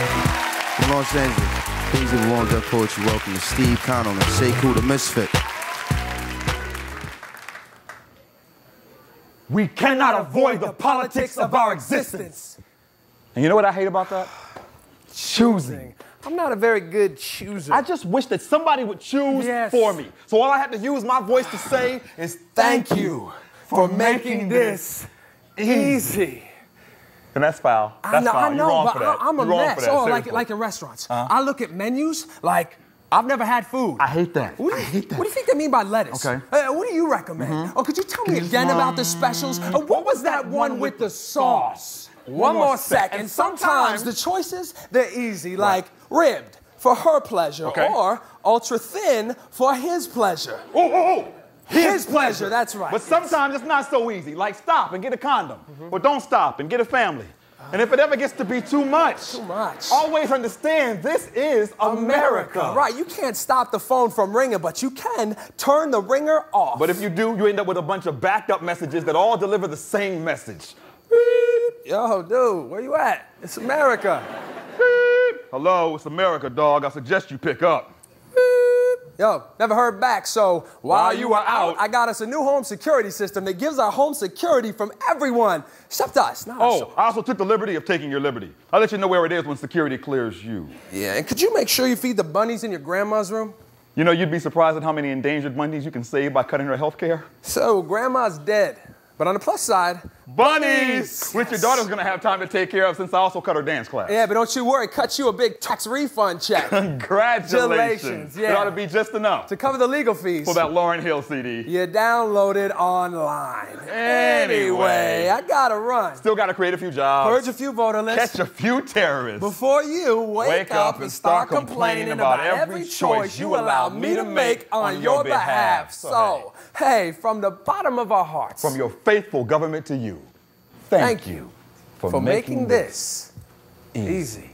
From Los Angeles, Kings of Warm Up Poetry, welcome to Steve Connell and Sekou the Misfit. We cannot avoid the politics of our existence. And you know what I hate about that? Choosing. I'm not a very good chooser. I just wish that somebody would choose Yes. for me. So all I have to use my voice to say is thank you for making this easy. And that's foul. That's I know, foul. I You're know, wrong but for that. I, am a mess. that. Oh, like seriously. like in restaurants. Uh-huh. I look at menus like I've never had food. I hate that. What do, you, I hate that. what do you think they mean by lettuce? Okay. Uh, what do you recommend? Oh, could you tell me again about the specials? Uh, what was that one with the sauce? One more second. And Sometimes the choices they're easy, like ribbed for her pleasure, Okay. or ultra thin for his pleasure. Oh, oh, oh. His pleasure, that's right. But sometimes it's not so easy. Like stop and get a condom. Mm-hmm. But don't stop and get a family. Uh. And if it ever gets to be too much, Too much. always understand this is America. Right, you can't stop the phone from ringing, but you can turn the ringer off. But if you do, you end up with a bunch of backed up messages that all deliver the same message. Yo, dude, where you at? It's America. Hello, it's America, dog. I suggest you pick up. Yo, never heard back. So while, While you were out- I got us a new home security system that gives our home security from everyone, except us. Not us. Oh, I also took the liberty of taking your liberty. I'll let you know where it is when security clears you. yeah. And could you make sure you feed the bunnies in your grandma's room? You know, you'd be surprised at how many endangered bunnies you can save by cutting her health care. So grandma's dead, but on the plus side, Bunnies! Which your daughter's gonna have time to take care of since I also cut her dance class. yeah. But don't you worry, cut you a big tax refund check Congratulations. Congratulations, yeah. It ought to be just enough to cover the legal fees. for that Lauryn Hill CD. You download it online. Anyway. I gotta run. Still gotta create a few jobs. Purge a few voter lists. Catch a few terrorists. Before you wake, Wake up and start complaining about every choice you allow me to make on your behalf. So, hey, from the bottom of our hearts, From your faithful government to you, thank, thank you for making this easy.